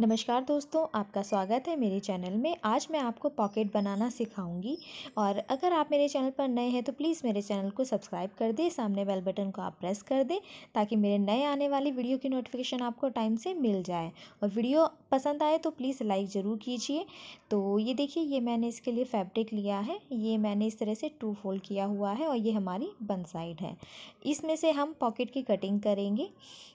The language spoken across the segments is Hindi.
नमस्कार दोस्तों, आपका स्वागत है मेरे चैनल में। आज मैं आपको पॉकेट बनाना सिखाऊँगी। और अगर आप मेरे चैनल पर नए हैं तो प्लीज़ मेरे चैनल को सब्सक्राइब कर दें, सामने बेल बटन को आप प्रेस कर दें, ताकि मेरे नए आने वाली वीडियो की नोटिफिकेशन आपको टाइम से मिल जाए। और वीडियो पसंद आए तो प्लीज़ लाइक ज़रूर कीजिए। तो ये देखिए, ये मैंने इसके लिए फैब्रिक लिया है। ये मैंने इस तरह से टू फोल्ड किया हुआ है और ये हमारी बन साइड है। इसमें से हम पॉकेट की कटिंग करेंगे।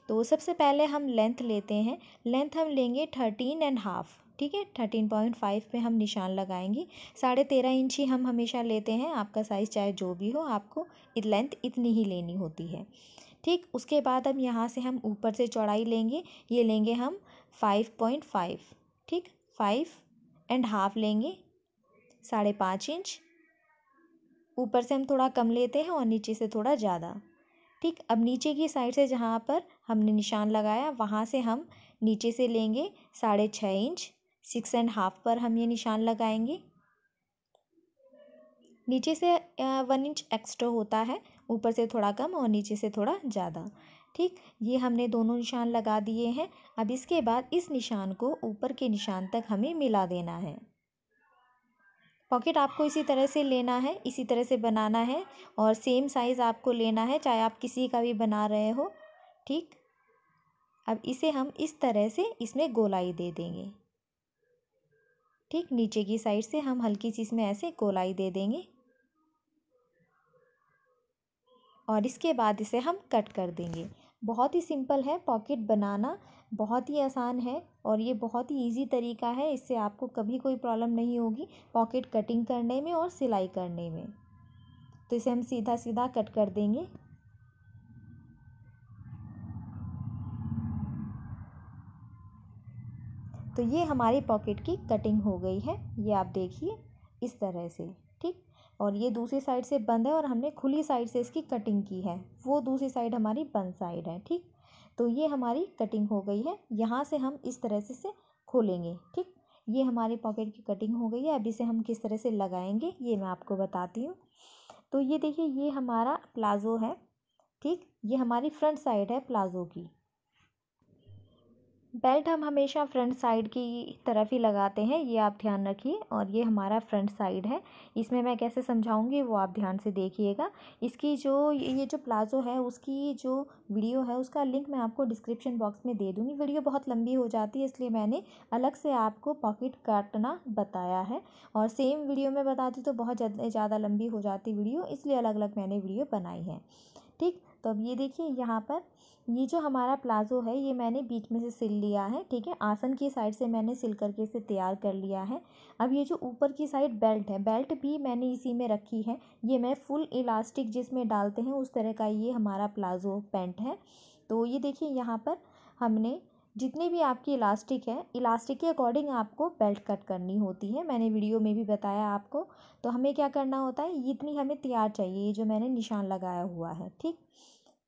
तो सबसे पहले हम लेंथ लेते हैं। लेंथ हम लेंगे थर्टीन एंड हाफ़ ठीक है? थर्टीन पॉइंट फाइव पे हम निशान लगाएँगे। साढ़े तेरह इंच ही हम हमेशा लेते हैं, आपका साइज़ चाहे जो भी हो, आपको लेंथ इतनी ही लेनी होती है। ठीक? उसके बाद हम यहाँ से हम ऊपर से चौड़ाई लेंगे, ये लेंगे हम फाइव पॉइंट फाइव ठीक? फाइव एंड हाफ़ लेंगे, साढ़े पाँच इंच। ऊपर से हम थोड़ा कम लेते हैं और नीचे से थोड़ा ज़्यादा, ठीक? अब नीचे की साइड से जहाँ पर हमने निशान लगाया, वहाँ से हम नीचे से लेंगे साढ़े छः इंच सिक्स एंड हाफ़ पर हम ये निशान लगाएँगे। नीचे से वन इंच एक्स्ट्रा होता है, ऊपर से थोड़ा कम और नीचे से थोड़ा ज़्यादा, ठीक? ये हमने दोनों निशान लगा दिए हैं। अब इसके बाद इस निशान को ऊपर के निशान तक हमें मिला देना है। पॉकेट आपको इसी तरह से लेना है, इसी तरह से बनाना है और सेम साइज़ आपको लेना है, चाहे आप किसी का भी बना रहे हो, ठीक? अब इसे हम इस तरह से इसमें गोलाई दे देंगे। ठीक नीचे की साइड से हम हल्की सी इसमें ऐसे गोलाई दे देंगे। और इसके बाद इसे हम कट कर देंगे। बहुत ही सिंपल है, पॉकेट बनाना बहुत ही आसान है और ये बहुत ही इजी तरीका है। इससे आपको कभी कोई प्रॉब्लम नहीं होगी पॉकेट कटिंग करने में और सिलाई करने में। तो इसे हम सीधा सीधा कट कर देंगे। तो ये हमारी पॉकेट की कटिंग हो गई है। ये आप देखिए इस तरह से, ठीक? और ये दूसरी साइड से बंद है और हमने खुली साइड से इसकी कटिंग की है। वो दूसरी साइड हमारी बंद साइड है, ठीक? तो ये हमारी कटिंग हो गई है। यहाँ से हम इस तरह से इसे खोलेंगे, ठीक? ये हमारी पॉकेट की कटिंग हो गई है। अब इसे हम किस तरह से लगाएँगे, ये मैं आपको बताती हूँ। तो ये देखिए, ये हमारा प्लाज़ो है, ठीक? ये हमारी फ्रंट साइड है प्लाज़ो की। बेल्ट हम हमेशा फ्रंट साइड की तरफ़ ही लगाते हैं, ये आप ध्यान रखिए और ये हमारा फ्रंट साइड है। इसमें मैं कैसे समझाऊँगी वो आप ध्यान से देखिएगा। इसकी जो, ये जो प्लाज़ो है, उसकी जो वीडियो है, उसका लिंक मैं आपको डिस्क्रिप्शन बॉक्स में दे दूँगी। वीडियो बहुत लंबी हो जाती है, इसलिए मैंने अलग से आपको पॉकेट काटना बताया है। और सेम वीडियो में बताती तो बहुत ज़्यादा लंबी हो जाती वीडियो, इसलिए अलग अलग मैंने वीडियो बनाई है। ठीक तो अब ये देखिए यहाँ पर, ये जो हमारा प्लाज़ो है, ये मैंने बीच में से सिल लिया है, ठीक है? आसन की साइड से मैंने सिल करके इसे तैयार कर लिया है। अब ये जो ऊपर की साइड बेल्ट है, बेल्ट भी मैंने इसी में रखी है, ये मैं फुल इलास्टिक जिसमें डालते हैं, उस तरह का ये हमारा प्लाज़ो पैंट है। तो ये देखिए यहाँ पर हमने जितनी भी आपकी इलास्टिक है इलास्टिक के अकॉर्डिंग आपको बेल्ट कट करनी होती है। मैंने वीडियो में भी बताया आपको। तो हमें क्या करना होता है? इतनी हमें तैयार चाहिए, ये जो मैंने निशान लगाया हुआ है, ठीक?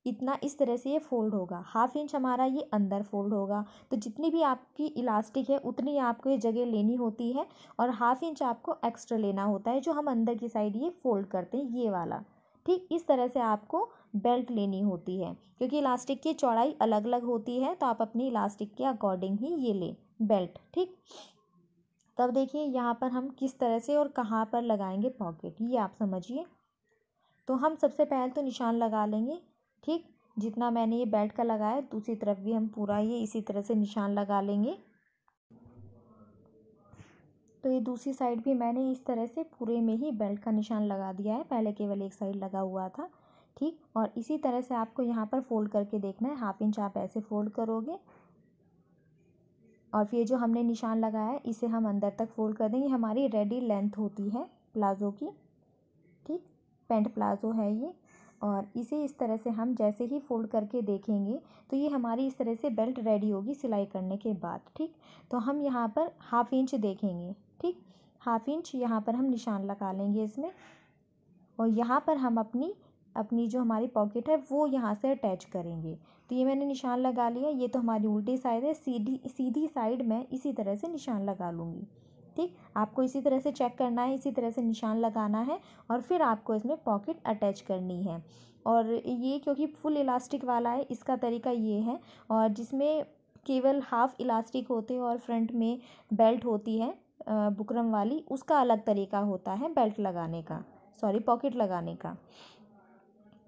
इतना इस तरह से ये फ़ोल्ड होगा। हाफ़ इंच हमारा ये अंदर फ़ोल्ड होगा। तो जितनी भी आपकी इलास्टिक है, उतनी आपको ये जगह लेनी होती है और हाफ़ इंच आपको एक्स्ट्रा लेना होता है, जो हम अंदर की साइड ये फ़ोल्ड करते हैं, ये वाला। ठीक इस तरह से आपको बेल्ट लेनी होती है। क्योंकि इलास्टिक की चौड़ाई अलग अलग होती है तो आप अपनी इलास्टिक के अकॉर्डिंग ही ये लें बेल्ट, ठीक? तब देखिए यहाँ पर हम किस तरह से और कहाँ पर लगाएँगे पॉकेट, ये आप समझिए। तो हम सबसे पहले तो निशान लगा लेंगे, ठीक? जितना मैंने ये बेल्ट का लगाया, दूसरी तरफ़ भी हम पूरा ये इसी तरह से निशान लगा लेंगे। तो ये दूसरी साइड भी मैंने इस तरह से पूरे में ही बेल्ट का निशान लगा दिया है। पहले केवल एक साइड लगा हुआ था, ठीक? और इसी तरह से आपको यहाँ पर फोल्ड करके देखना है, हाफ़ इंच आप ऐसे फोल्ड करोगे। और फिर जो हमने निशान लगाया है, इसे हम अंदर तक फोल्ड कर देंगे। हमारी रेडी लेंथ होती है प्लाज़ो की, ठीक? पेंट प्लाज़ो है ये। और इसे इस तरह से हम जैसे ही फोल्ड करके देखेंगे तो ये हमारी इस तरह से बेल्ट रेडी होगी सिलाई करने के बाद, ठीक? तो हम यहाँ पर हाफ़ इंच देखेंगे। ठीक? हाफ़ इंच यहाँ पर हम निशान लगा लेंगे इसमें। और यहाँ पर हम अपनी अपनी जो हमारी पॉकेट है वो यहाँ से अटैच करेंगे। तो ये मैंने निशान लगा लिया, ये तो हमारी उल्टी साइड है, सीधी सीधी साइड में इसी तरह से निशान लगा लूँगी। ठीक? आपको इसी तरह से चेक करना है, इसी तरह से निशान लगाना है और फिर आपको इसमें पॉकेट अटैच करनी है। और ये क्योंकि फुल इलास्टिक वाला है, इसका तरीका ये है और जिसमें केवल हाफ़ इलास्टिक होते हैं और फ्रंट में बेल्ट होती है बुकरम वाली, उसका अलग तरीका होता है बेल्ट लगाने का, सॉरी, पॉकेट लगाने का।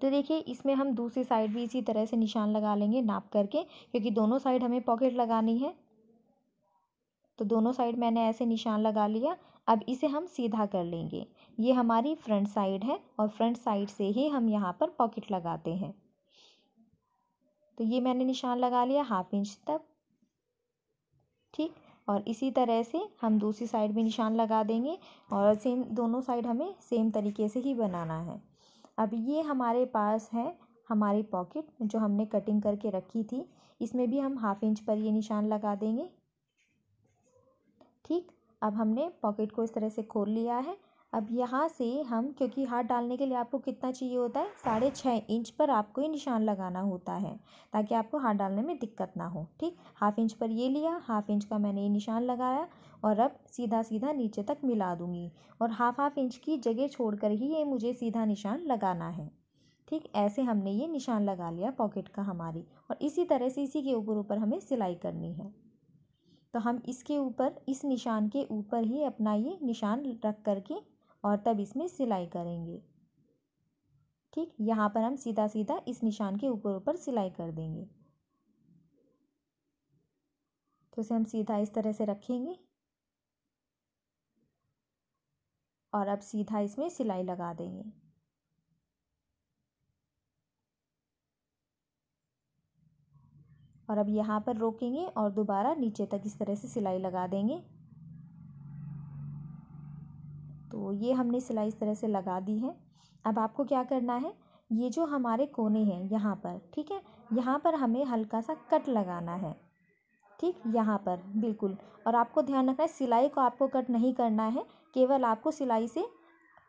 तो देखिए, इसमें हम दूसरी साइड भी इसी तरह से निशान लगा लेंगे, नाप करके, क्योंकि दोनों साइड हमें पॉकेट लगानी है। तो दोनों साइड मैंने ऐसे निशान लगा लिया, अब इसे हम सीधा कर लेंगे। ये हमारी फ्रंट साइड है और फ्रंट साइड से ही हम यहाँ पर पॉकेट लगाते हैं। तो ये मैंने निशान लगा लिया, हाफ़ इंच तक। ठीक? और इसी तरह से हम दूसरी साइड भी निशान लगा देंगे और सेम, दोनों साइड हमें सेम तरीके से ही बनाना है। अब ये हमारे पास है, हमारी पॉकेट जो हमने कटिंग करके रखी थी। इसमें भी हम हाफ़ इंच पर ये निशान लगा देंगे। ठीक, अब हमने पॉकेट को इस तरह से खोल लिया है। अब यहाँ से हम, क्योंकि हाथ डालने के लिए आपको कितना चाहिए होता है? साढ़े छः इंच पर आपको ये निशान लगाना होता है, ताकि आपको हाथ डालने में दिक्कत ना हो, ठीक? हाफ़ इंच पर ये लिया, हाफ़ इंच का मैंने ये निशान लगाया, और अब सीधा सीधा नीचे तक मिला दूँगी, और हाफ़ हाफ़ इंच की जगह छोड़ कर ही ये मुझे सीधा निशान लगाना है, ठीक? ऐसे हमने ये निशान लगा लिया पॉकेट का हमारी, और इसी तरह से इसी के ऊपर ऊपर हमें सिलाई करनी है। तो हम इसके ऊपर, इस निशान के ऊपर ही अपना ये निशान रख करके और तब इसमें सिलाई करेंगे। ठीक, यहाँ पर हम सीधा सीधा इस निशान के ऊपर ऊपर सिलाई कर देंगे। तो इसे हम सीधा इस तरह से रखेंगे। और अब सीधा इसमें सिलाई लगा देंगे। और अब यहाँ पर रोकेंगे और दोबारा नीचे तक इस तरह से सिलाई लगा देंगे। तो ये हमने सिलाई इस तरह से लगा दी है। अब आपको क्या करना है? ये जो हमारे कोने हैं यहाँ पर, ठीक है? यहाँ पर हमें हल्का सा कट लगाना है, ठीक? यहाँ पर, बिल्कुल। और आपको ध्यान रखना है, सिलाई को आपको कट नहीं करना है, केवल आपको सिलाई से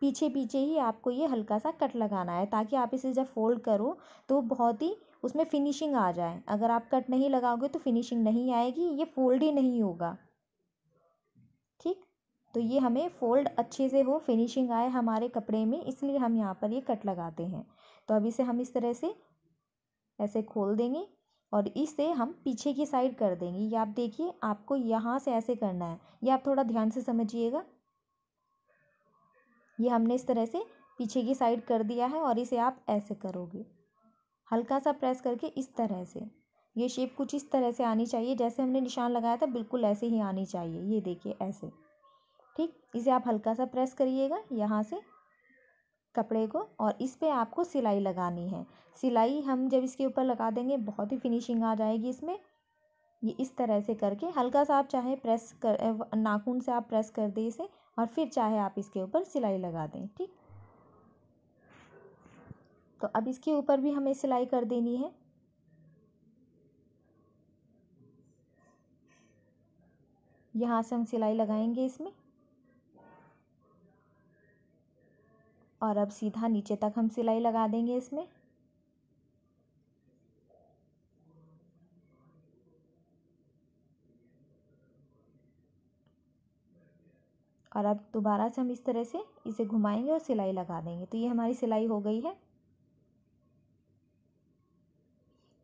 पीछे पीछे ही आपको ये हल्का सा कट लगाना है, ताकि आप इसे जब फोल्ड करो तो बहुत ही उसमें फिनिशिंग आ जाए। अगर आप कट नहीं लगाओगे तो फिनिशिंग नहीं आएगी, ये फोल्ड ही नहीं होगा। तो ये हमें फ़ोल्ड अच्छे से हो, फिनिशिंग आए हमारे कपड़े में, इसलिए हम यहाँ पर ये कट लगाते हैं। तो अब इसे हम इस तरह से ऐसे खोल देंगे और इसे हम पीछे की साइड कर देंगे। ये आप देखिए, आपको यहाँ से ऐसे करना है। ये आप थोड़ा ध्यान से समझिएगा। ये हमने इस तरह से पीछे की साइड कर दिया है और इसे आप ऐसे करोगे। हल्का सा प्रेस करके इस तरह से। ये शेप कुछ इस तरह से आनी चाहिए। जैसे हमने निशान लगाया था, बिल्कुल ऐसे ही आनी चाहिए। ये देखिए, ऐसे। ठीक, इसे आप हल्का सा प्रेस करिएगा यहाँ से कपड़े को और इस पर आपको सिलाई लगानी है। सिलाई हम जब इसके ऊपर लगा देंगे, बहुत ही फिनिशिंग आ जाएगी इसमें। ये इस तरह से करके हल्का सा आप चाहे प्रेस कर नाखून से आप प्रेस कर दें इसे और फिर चाहे आप इसके ऊपर सिलाई लगा दें, ठीक? तो अब इसके ऊपर भी हमें सिलाई कर देनी है। यहाँ से हम सिलाई लगाएँगे इसमें। और अब सीधा नीचे तक हम सिलाई लगा देंगे इसमें। और अब दोबारा से हम इस तरह से इसे घुमाएँगे और सिलाई लगा देंगे। तो ये हमारी सिलाई हो गई है।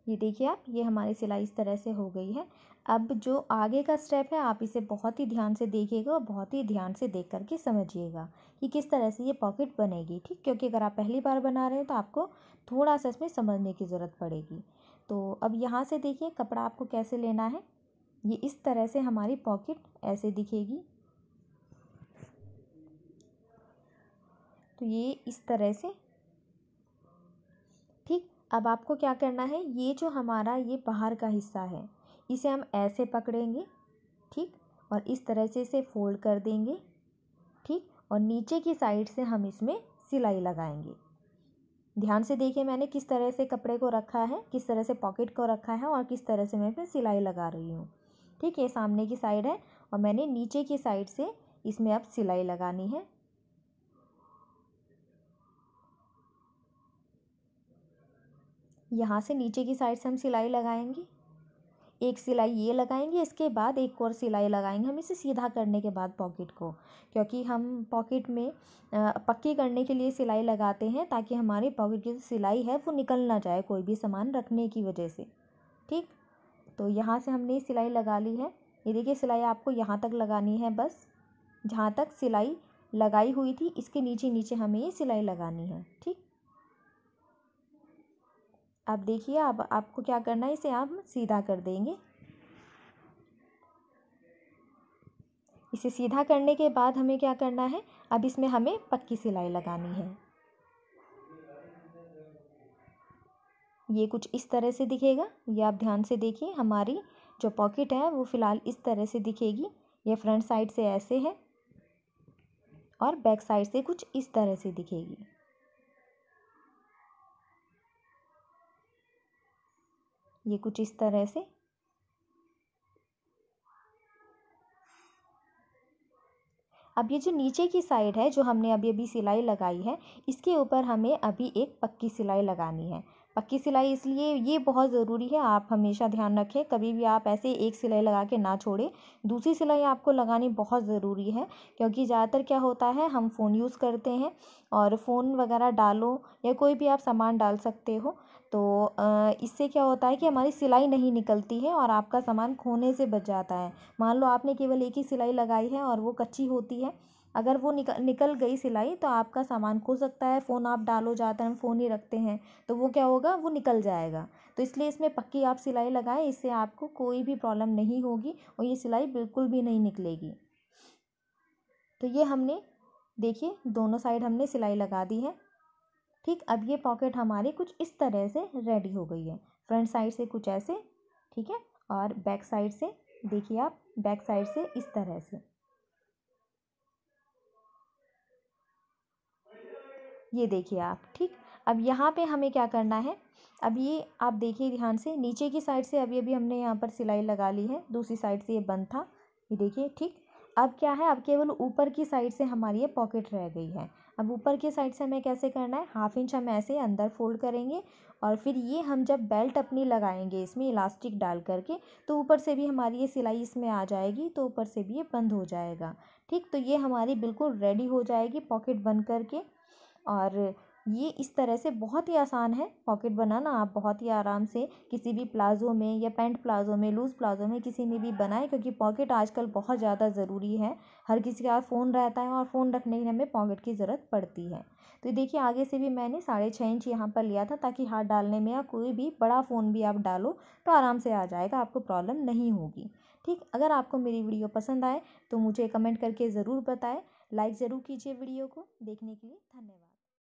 ये देखिए आप, ये हमारी सिलाई इस तरह से हो गई है। अब जो आगे का स्टेप है, आप इसे बहुत ही ध्यान से देखिएगा और बहुत ही ध्यान से देख करके समझिएगा कि किस तरह से ये पॉकेट बनेगी, ठीक? क्योंकि अगर आप पहली बार बना रहे हैं तो आपको थोड़ा सा इसमें समझने की ज़रूरत पड़ेगी। तो अब यहाँ से देखिए, कपड़ा आपको कैसे लेना है? ये इस तरह से हमारी पॉकेट ऐसे दिखेगी। तो ये इस तरह से अब आपको क्या करना है? ये जो हमारा ये बाहर का हिस्सा है, इसे हम ऐसे पकड़ेंगे, ठीक? और इस तरह से इसे फोल्ड कर देंगे, ठीक? और नीचे की साइड से हम इसमें सिलाई लगाएँगे। ध्यान से देखिए मैंने किस तरह से कपड़े को रखा है, किस तरह से पॉकेट को रखा है और किस तरह से मैं इसमें सिलाई लगा रही हूँ। ठीक है सामने की साइड है और मैंने नीचे की साइड से इसमें अब सिलाई लगानी है। यहाँ से नीचे की साइड से हम सिलाई लगाएँगे। एक सिलाई ये लगाएँगे, इसके बाद एक और सिलाई लगाएँगे। हम इसे सीधा करने के बाद पॉकेट को, क्योंकि हम पॉकेट में पक्की करने के लिए सिलाई लगाते हैं ताकि हमारे पॉकेट की जो सिलाई है वो निकल ना जाए कोई भी सामान रखने की वजह से। ठीक? तो यहाँ से हमने सिलाई लगा ली है। ये देखिए, सिलाई आपको यहाँ तक लगानी है बस। जहाँ तक सिलाई लगाई हुई थी, इसके नीचे नीचे हमें ये सिलाई लगानी है। ठीक? अब देखिए, अब आपको क्या करना है, इसे आप सीधा कर देंगे। इसे सीधा करने के बाद हमें क्या करना है, अब इसमें हमें पक्की सिलाई लगानी है। ये कुछ इस तरह से दिखेगा, ये आप ध्यान से देखिए, हमारी जो पॉकेट है, वो फ़िलहाल इस तरह से दिखेगी। ये फ्रंट साइड से ऐसे है और बैक साइड से कुछ इस तरह से दिखेगी। ये कुछ इस तरह से। अब ये जो नीचे की साइड है, जो हमने अभी अभी सिलाई लगाई है, इसके ऊपर हमें अभी एक पक्की सिलाई लगानी है। पक्की सिलाई इसलिए ये बहुत ज़रूरी है, आप हमेशा ध्यान रखें, कभी भी आप ऐसे एक सिलाई लगा के ना छोड़ें। दूसरी सिलाई आपको लगानी बहुत ज़रूरी है, क्योंकि ज़्यादातर क्या होता है, हम फ़ोन यूज़ करते हैं और फ़ोन वगैरह डालो या कोई भी आप सामान डाल सकते हो। तो इससे क्या होता है कि हमारी सिलाई नहीं निकलती है और आपका सामान खोने से बच जाता है। मान लो आपने केवल एक ही सिलाई लगाई है और वो कच्ची होती है। अगर वो निकल निकल गई सिलाई तो आपका सामान खो सकता है, फ़ोन आप डालो ज़्यादातर हम फ़ोन ही रखते हैं तो वो क्या होगा? वो निकल जाएगा। तो इसलिए इसमें पक्की आप सिलाई लगाएँ, इससे आपको कोई भी प्रॉब्लम नहीं होगी और ये सिलाई बिल्कुल भी नहीं निकलेगी। तो ये हमने, देखिए, दोनों साइड हमने सिलाई लगा दी है। ठीक, अब ये पॉकेट हमारी कुछ इस तरह से रेडी हो गई है। फ्रंट साइड से कुछ ऐसे, ठीक है? और बैक साइड से, देखिए आप बैक साइड से इस तरह से। ये देखिए आप, ठीक? अब यहाँ पे हमें क्या करना है? अब ये आप देखिए ध्यान से, नीचे की साइड से अभी अभी हमने यहाँ पर सिलाई लगा ली है, दूसरी साइड से ये बंद था। ये देखिए, ठीक? अब क्या है? अब केवल ऊपर की साइड से हमारी ये पॉकेट रह गई है। अब ऊपर की साइड से हमें कैसे करना है? हाफ़ इंच हम ऐसे अंदर फोल्ड करेंगे और फिर ये हम जब बेल्ट अपनी लगाएँगे इसमें इलास्टिक डाल करके तो ऊपर से भी हमारी ये सिलाई इसमें आ जाएगी तो ऊपर से भी ये बंद हो जाएगा। ठीक? तो ये हमारी बिल्कुल रेडी हो जाएगी पॉकेट बंद करके और ये इस तरह से बहुत ही आसान है। पॉकेट बनाना आप बहुत ही आराम से किसी भी प्लाज़ो में या पैंट प्लाज़ो में, लूज़ प्लाज़ो में किसी में भी बनाएँ, क्योंकि पॉकेट आजकल बहुत ज़्यादा ज़रूरी है। हर किसी के पास फ़ोन रहता है और फ़ोन रखने के हमें पॉकेट की ज़रूरत पड़ती है। तो देखिए, आगे से भी मैंने साढ़े छः इंच यहाँ पर लिया था ताकि हाथ डालने में या कोई भी बड़ा फ़ोन भी आप डालो तो आराम से आ जाएगा, आपको प्रॉब्लम नहीं होगी। ठीक, अगर आपको मेरी वीडियो पसंद आए तो मुझे कमेंट करके ज़रूर बताएँ। लाइक ज़रूर कीजिए वीडियो को। देखने के लिए धन्यवाद।